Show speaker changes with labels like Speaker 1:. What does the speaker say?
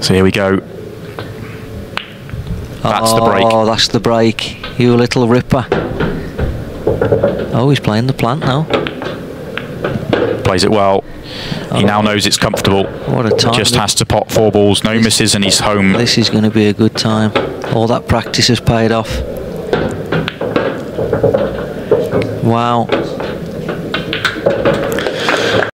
Speaker 1: So here we go. That's the break.
Speaker 2: Oh, that's the break. You little ripper. Oh, he's playing the plant now.
Speaker 1: Plays it well. He now oh. knows it's comfortable.
Speaker 2: What a time.
Speaker 1: Just has to pot four balls, no misses, and he's home.
Speaker 2: This is going to be a good time. All that practice has paid off. Wow.